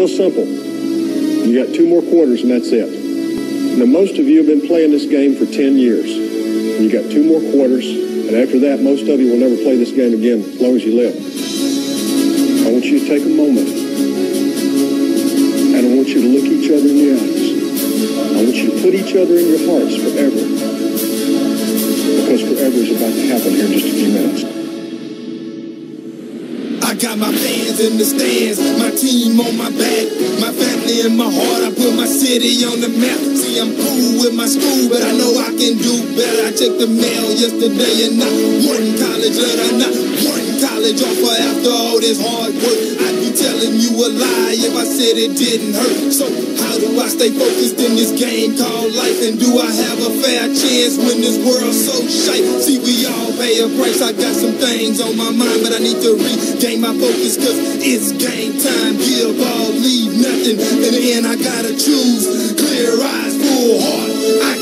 real simple. You got two more quarters and that's it. Now, most of you have been playing this game for 10 years. You got two more quarters, and after that, most of you will never play this game again as long as you live. I want you to take a moment, and I want you to look each other in the eyes. I want you to put each other in your hearts forever, because forever is about to happen here in just a few minutes. Got my fans in the stands, my team on my back, my family in my heart. I put my city on the map. See, I'm cool with my school, but I know I can do better. I checked the mail yesterday and not one college letter, not one college offer after all this hard work. I'd be telling you a lie if I said it didn't hurt. So how do I stay focused in this game called life? And do I have a fair chance when this world's so shite? Pay a price. I got some things on my mind, but I need to regain my focus cause it's game time. Give all, leave nothing. In the end, I gotta choose. Clear eyes, full heart. I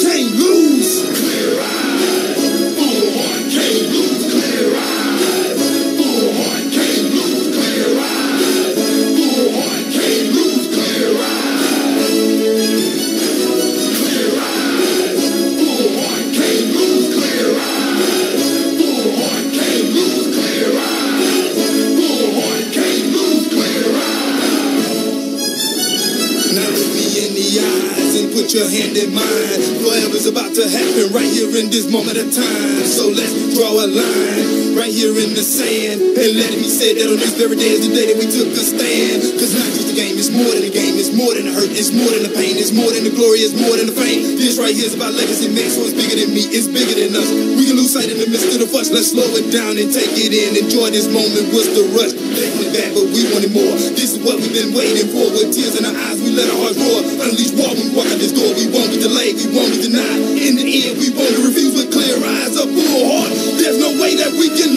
put your hand in mine. About to happen right here in this moment of time. So let's draw a line right here in the sand. And let it be said that on this very day is the day that we took a stand. Cause not just a game, it's more than a game. It's more than a hurt, it's more than the pain. It's more than the glory, it's more than the fame. This right here is about legacy, man. So it's bigger than me, it's bigger than us. We can lose sight in the midst of the fuss. Let's slow it down and take it in. Enjoy this moment. What's the rush? They want it back, but we wanted more. This is what we've been waiting for. With tears in our eyes, we let our hearts roar. Unleash war when we walk out this door. We won't be delayed, we won't be denied. End, we won't refuse with clear eyes, a full heart. There's no way that we can.